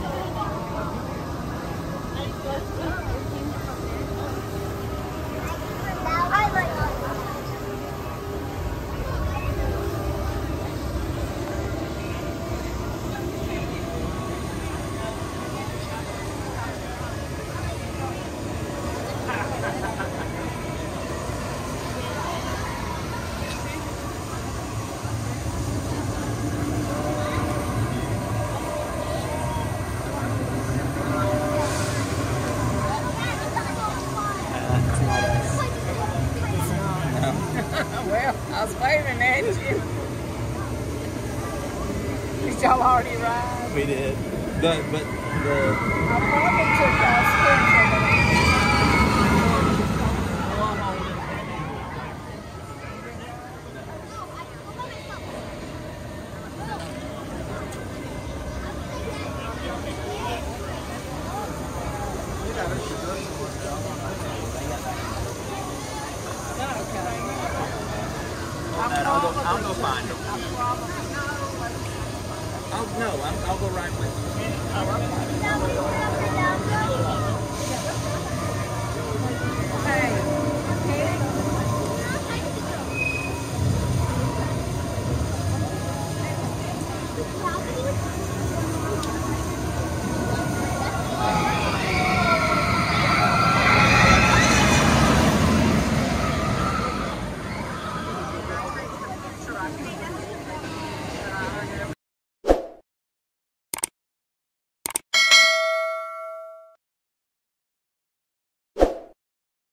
Not us. Oh, well, I was waving at you. Did y'all already arrive? We did. But but the I probably took our screenshot. I'll go, I'll go find them. I'll no, I'm, I'll go right with you.